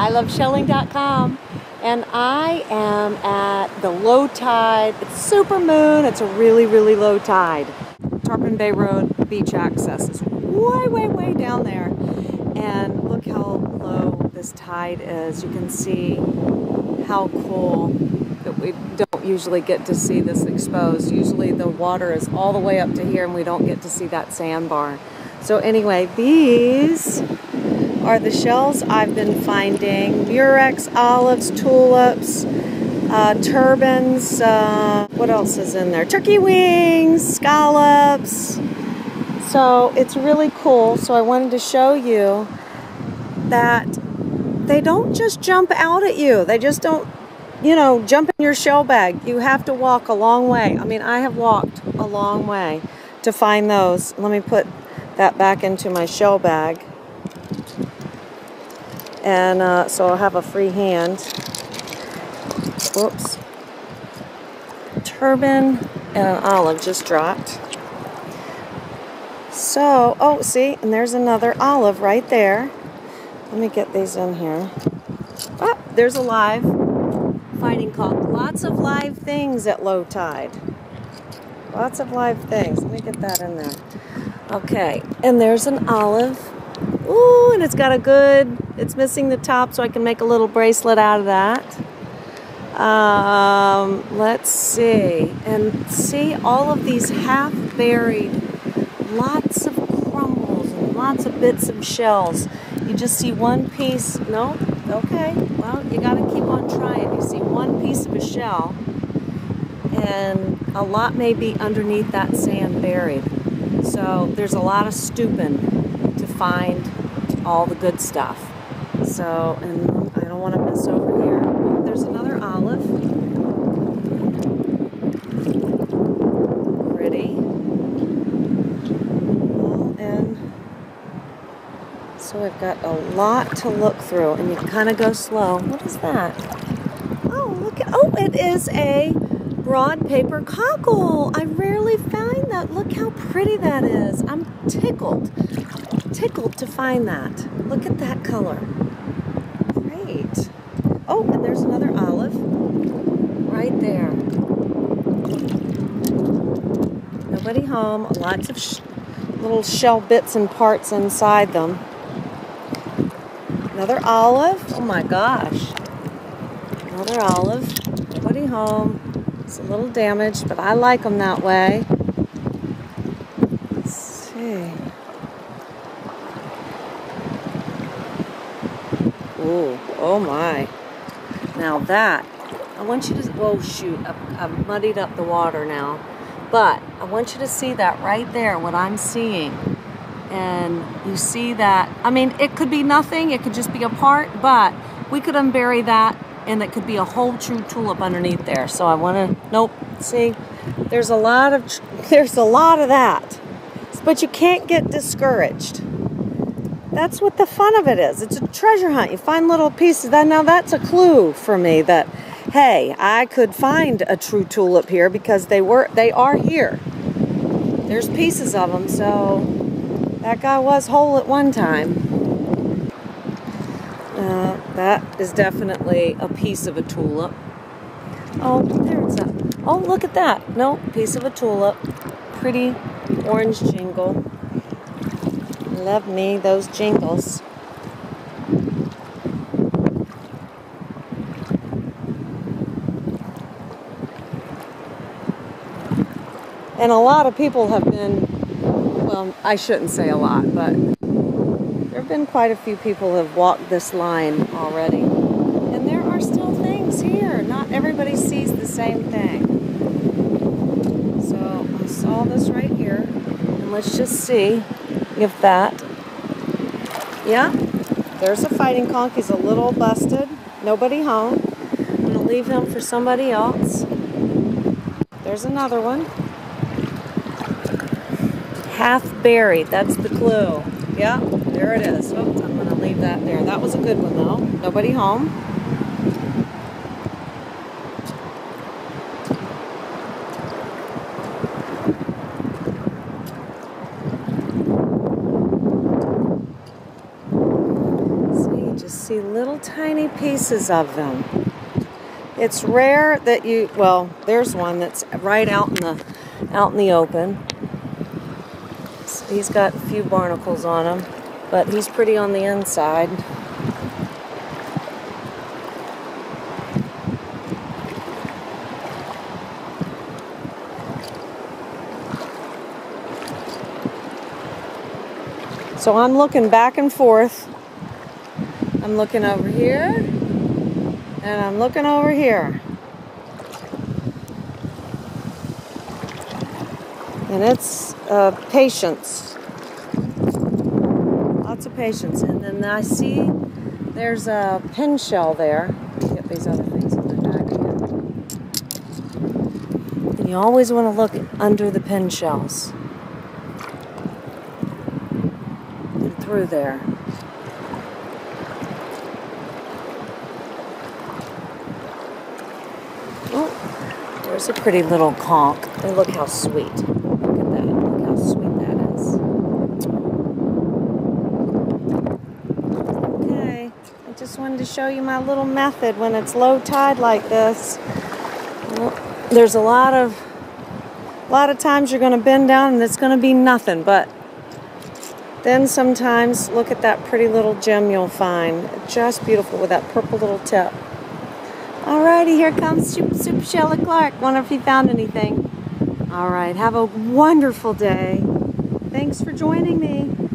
iloveshelling.com and I am at the low tide. It's super moon. It's a really, really low tide. Tarpon Bay Road beach access is way, way, way down there. And look how low this tide is. You can see how cool that we don't usually get to see this exposed. Usually the water is all the way up to here and we don't get to see that sandbar. So anyway, these are the shells I've been finding. Murex, olives, tulips, uh, turbans, uh, what else is in there? Turkey wings, scallops. So it's really cool. So I wanted to show you that they don't just jump out at you. They just don't, you know, jump in your shell bag. You have to walk a long way. I mean, I have walked a long way to find those. Let me put that back into my shell bag. And uh, so I'll have a free hand. Whoops. Turban and an olive just dropped. So, oh, see, and there's another olive right there. Let me get these in here. Oh, there's a live fighting conch. Lots of live things at low tide. Lots of live things. Let me get that in there. Okay, and there's an olive. And it's got a good, it's missing the top so I can make a little bracelet out of that. Um, let's see. And see all of these half buried, lots of crumbles and lots of bits of shells. You just see one piece. No? Okay. Well, you got to keep on trying. You see one piece of a shell, and a lot may be underneath that sand buried. So there's a lot of stooping to find all the good stuff. So, and I don't want to miss over here. There's another olive. Pretty. And so we've got a lot to look through, and you kind of go slow. What is that? Oh, look at, oh, it is a broad paper cockle. I rarely find that. Look how pretty that is. I'm tickled, tickled to find that. Look at that color. Great. Oh, and there's another olive right there. Nobody home. Lots of sh little shell bits and parts inside them. Another olive. Oh my gosh. Another olive. Nobody home. It's a little damaged, but I like them that way. Let's see. Ooh, oh my. Now that, I want you to, oh shoot, I've, I've muddied up the water now. But I want you to see that right there, what I'm seeing. And you see that, I mean, it could be nothing, it could just be a part, but we could unbury that and it could be a whole true tulip underneath there. So I want to, nope, see, there's a lot of, there's a lot of that. But you can't get discouraged. That's what the fun of it is. It's a treasure hunt. You find little pieces. That Now that's a clue for me that, hey, I could find a true tulip here because they were, they are here. There's pieces of them, so that guy was whole at one time. Uh, that is definitely a piece of a tulip. Oh, there's a. Oh, look at that. No, piece of a tulip. Pretty orange jingle. Love me those jingles. And a lot of people have been, well, I shouldn't say a lot, but there have been quite a few people who have walked this line already. And there are still things here. Not everybody sees the same thing. So I saw this right here. And let's just see if that, yeah, there's a fighting conch. He's a little busted. Nobody home. I'm going to leave him for somebody else. There's another one half buried. That's the clue. Yeah, there it is. Oh, I'm going to leave that there. That was a good one, though. Nobody home. See, just see little tiny pieces of them. It's rare that you, well, there's one that's right out in the, out in the open. He's got a few barnacles on him, but he's pretty on the inside. So I'm looking back and forth. I'm looking over here and I'm looking over here. And it's uh, patience. Lots of patience. And then I see there's a pin shell there. Get these other things in the bag again. And you always want to look under the pin shells. And through there. Oh, there's a pretty little conch. And look how sweet. Look at that. Look how sweet that is. Okay, I just wanted to show you my little method when it's low tide like this. There's a lot of a lot of times you're going to bend down and it's going to be nothing, but then sometimes look at that pretty little gem you'll find. Just beautiful with that purple little tip. Alrighty, here comes Super Shella Clark. Wonder if he found anything. Alright, have a wonderful day. Thanks for joining me.